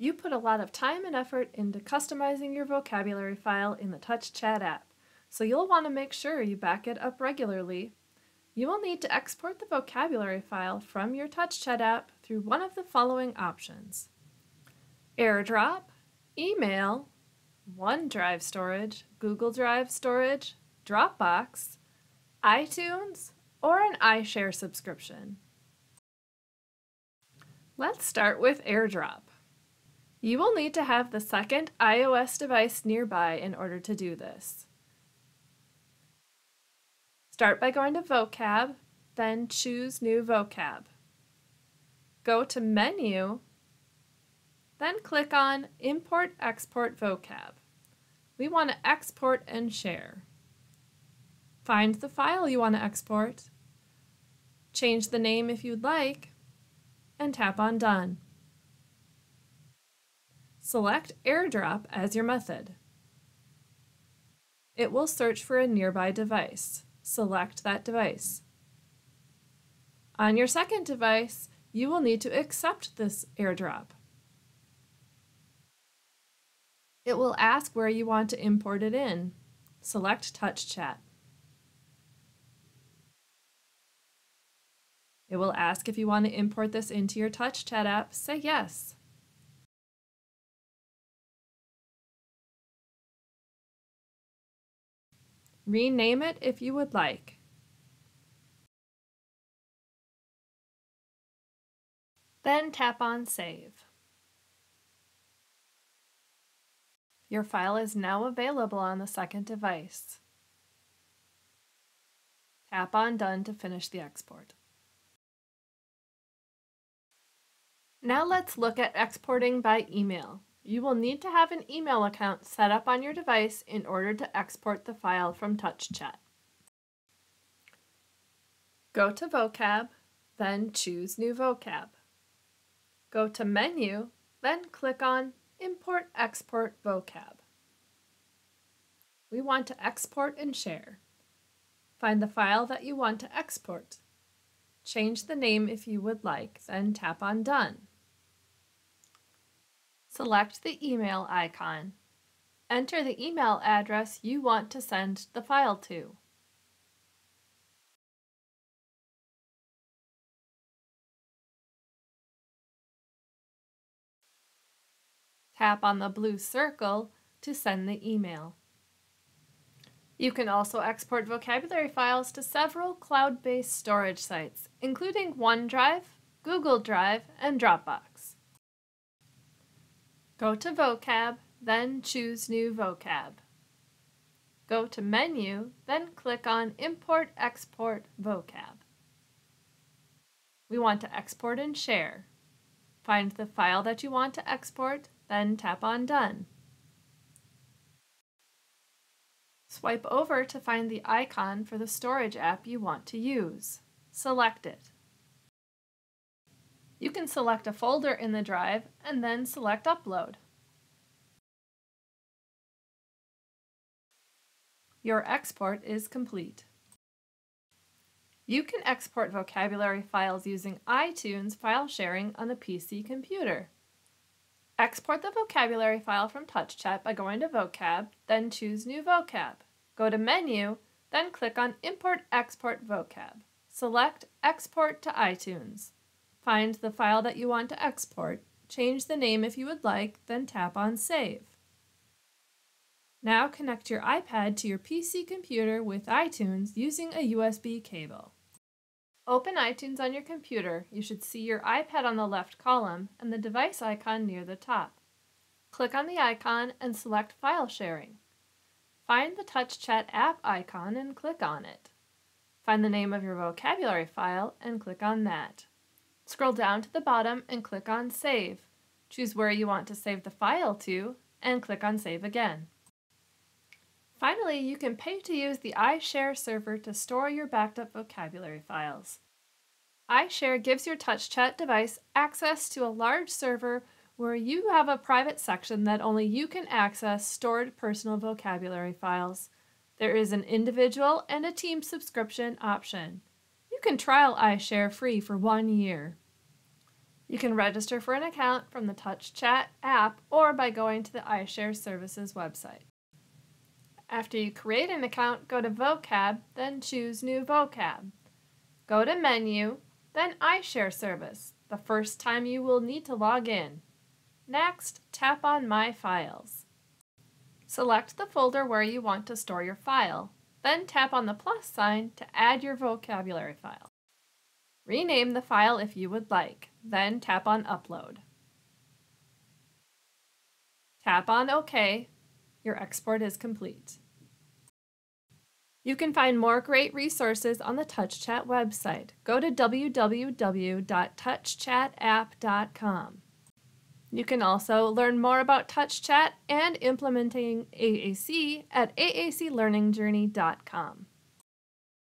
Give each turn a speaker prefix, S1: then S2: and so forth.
S1: You put a lot of time and effort into customizing your vocabulary file in the TouchChat app, so you'll want to make sure you back it up regularly. You will need to export the vocabulary file from your TouchChat app through one of the following options. AirDrop, Email, OneDrive storage, Google Drive storage, Dropbox, iTunes, or an iShare subscription. Let's start with AirDrop. You will need to have the second iOS device nearby in order to do this. Start by going to Vocab, then choose New Vocab. Go to Menu, then click on Import Export Vocab. We want to export and share. Find the file you want to export, change the name if you'd like, and tap on Done. Select AirDrop as your method. It will search for a nearby device. Select that device. On your second device, you will need to accept this AirDrop. It will ask where you want to import it in. Select TouchChat. It will ask if you want to import this into your TouchChat app. Say yes. Rename it if you would like. Then tap on Save. Your file is now available on the second device. Tap on Done to finish the export. Now let's look at exporting by email. You will need to have an email account set up on your device in order to export the file from TouchChat. Go to Vocab, then choose New Vocab. Go to Menu, then click on Import Export Vocab. We want to export and share. Find the file that you want to export. Change the name if you would like, then tap on Done. Select the email icon. Enter the email address you want to send the file to. Tap on the blue circle to send the email. You can also export vocabulary files to several cloud-based storage sites, including OneDrive, Google Drive, and Dropbox. Go to Vocab, then choose New Vocab. Go to Menu, then click on Import Export Vocab. We want to export and share. Find the file that you want to export, then tap on Done. Swipe over to find the icon for the storage app you want to use. Select it. You can select a folder in the drive and then select Upload. Your export is complete. You can export vocabulary files using iTunes file sharing on a PC computer. Export the vocabulary file from TouchChat by going to Vocab, then choose New Vocab. Go to Menu, then click on Import Export Vocab. Select Export to iTunes. Find the file that you want to export, change the name if you would like, then tap on Save. Now connect your iPad to your PC computer with iTunes using a USB cable. Open iTunes on your computer. You should see your iPad on the left column and the device icon near the top. Click on the icon and select File Sharing. Find the TouchChat app icon and click on it. Find the name of your vocabulary file and click on that. Scroll down to the bottom and click on Save. Choose where you want to save the file to and click on Save again. Finally, you can pay to use the iShare server to store your backed up vocabulary files. iShare gives your TouchChat device access to a large server where you have a private section that only you can access stored personal vocabulary files. There is an individual and a team subscription option. You can trial iShare free for one year. You can register for an account from the TouchChat app or by going to the iShare Services website. After you create an account, go to Vocab, then choose New Vocab. Go to Menu, then iShare Service, the first time you will need to log in. Next, tap on My Files. Select the folder where you want to store your file, then tap on the plus sign to add your vocabulary file. Rename the file if you would like, then tap on Upload. Tap on OK. Your export is complete. You can find more great resources on the TouchChat website. Go to www.touchchatapp.com. You can also learn more about TouchChat and implementing AAC at aaclearningjourney.com.